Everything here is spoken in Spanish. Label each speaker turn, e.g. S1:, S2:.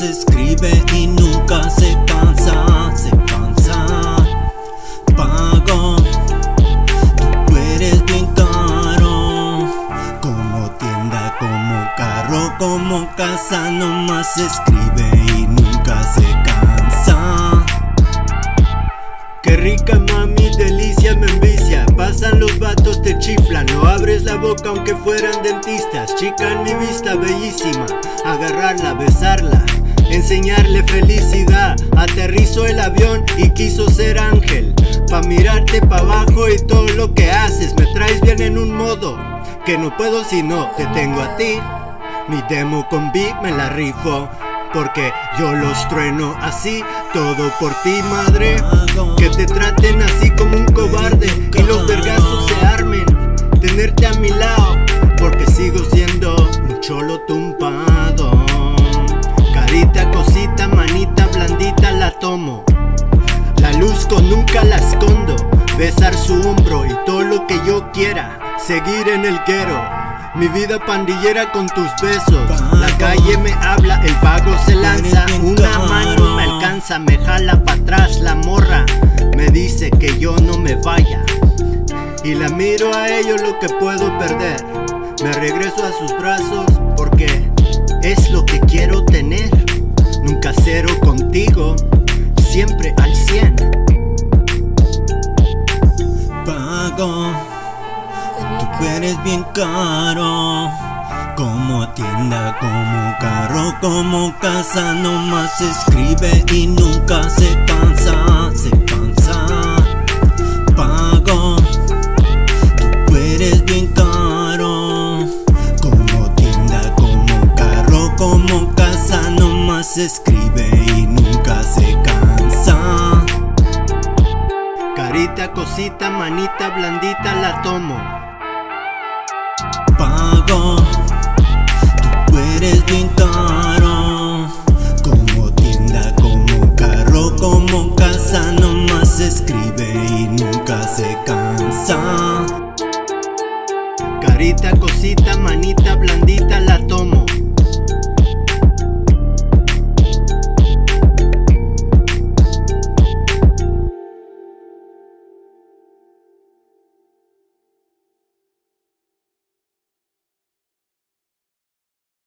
S1: se escribe y nunca se cansa, se cansa. Pago, tú eres bien caro, como tienda, como carro, como casa, nomás se escribe y nunca se cansa.
S2: Qué rica mami, delicia me envicia, pasan los vatos, te chiflan, no abres la boca aunque mi vista, bellísima Agarrarla, besarla Enseñarle felicidad. Aterrizo el avión y quiso ser ángel Pa' mirarte pa' abajo y todo lo que haces. Me traes bien en un modo Que no puedo si no te tengo a ti. Mi demo con B me la rifo porque yo los trueno así, todo por ti madre.
S1: Que te
S2: traten así como un Y todo lo que yo quiera Seguir en el quero mi vida pandillera con tus besos. La calle me habla, el vago se lanza. Una mano me alcanza, me jala para atrás la morra. Me dice que yo no me vaya. Y la miro a ellos lo que puedo perder. Me regreso a sus brazos porque es lo que quiero tener
S1: eres bien caro. Como tienda, como carro, como casa Nomás escribe y nunca se cansa Se cansa. Pago Tú eres bien caro. Como tienda, como carro, como casa Nomás escribe y nunca se cansa.
S2: Carita, cosita, manita blandita la tomo
S1: se cansa.
S2: Carita, cosita, manita, blanca.